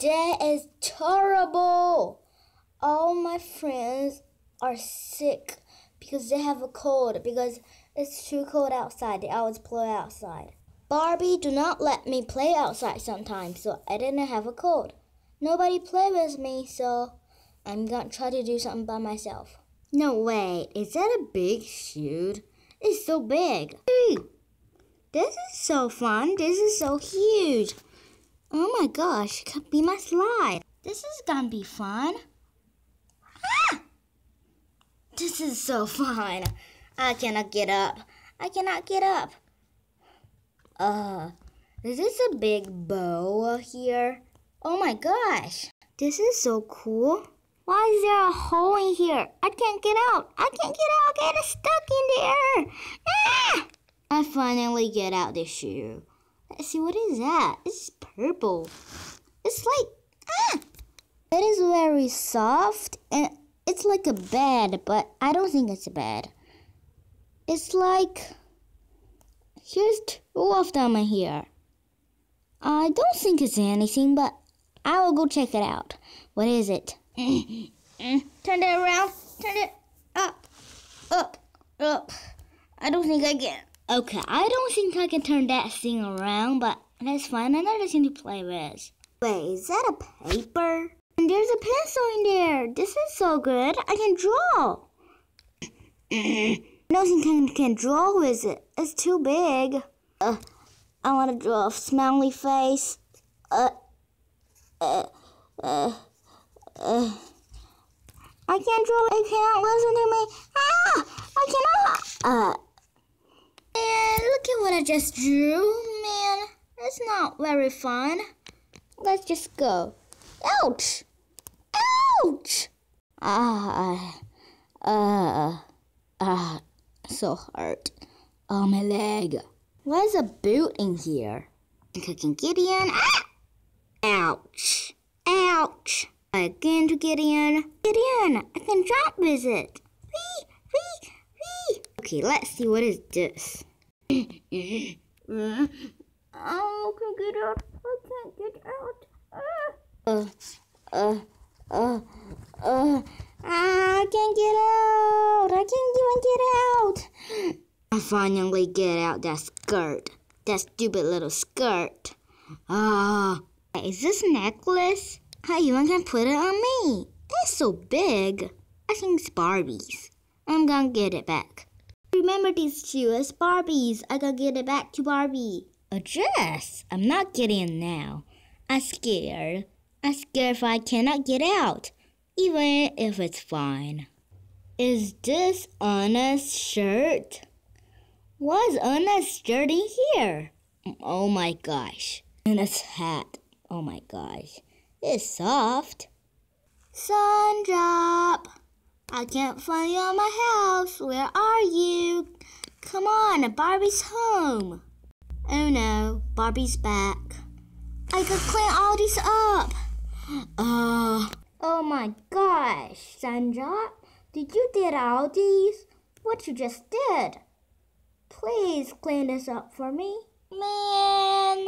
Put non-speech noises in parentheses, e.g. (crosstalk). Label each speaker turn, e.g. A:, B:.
A: That is terrible. All my friends are sick because they have a cold because it's too cold outside. They always play outside. Barbie do not let me play outside sometimes, so I didn't have a cold. Nobody play with me, so I'm gonna try to do something by myself. No, way, is that a big chute? It's so big. This is so fun. This is so huge. Oh my gosh, it could be my slide. This is gonna be fun. Ah! This is so fun. I cannot get up. I cannot get up. Uh, is this a big bow here? Oh my gosh. This is so cool. Why is there a hole in here? I can't get out. I can't get out. I get stuck in there. Ah! I finally get out this shoe. Let's see, what is that? It's purple. It's like, ah! It is very soft and it's like a bed, but I don't think it's a bed. It's like, here's two of them here. I don't think it's anything, but I will go check it out. What is it? (laughs) turn it around. Turn it up, up, up. I don't think I can. Okay, I don't think I can turn that thing around, but let's find another thing to play with. Wait, is that a paper? And there's a pencil in there. This is so good. I can draw. (clears throat) Nothing can, can draw with it. It's too big. Uh, I want to draw a smiley face. Uh, uh, uh, uh. I can't draw. It can't listen to me. Ah! I cannot. Uh. Man, look at what I just drew. Man, it's not very fun. Let's just go. Ouch! Ouch! Ah, uh, ah, so hurt. Oh, my leg. Why is a boot in here? Get in? Ah! Ouch! Ouch! Again to get in. Get in! I can jump it. Wee! Wee! Wee! Okay, let's see what is this. I can't get out. I can't get out. Uh, uh, uh, uh, I can't get out. I can't even get out. I finally get out that skirt. That stupid little skirt. Ah, uh, is this necklace? I even can put it on me. It's so big. I think it's Barbie's. I'm gonna get it back. Remember these shoes, Barbies. I gotta get it back to Barbie. A dress? I'm not getting it now. I'm scared. I'm scared if I cannot get out, even if it's fine. Is this Anna's shirt? What's Anna's shirt in here? Oh my gosh. Anna's hat. Oh my gosh. It's soft. Sundrop. I can't find you at my house. Where are you? Come on, Barbie's home. Oh no, Barbie's back. I could clean all these up. Uh, oh my gosh, Sandra, did you did all these? What you just did? Please clean this up for me. Man,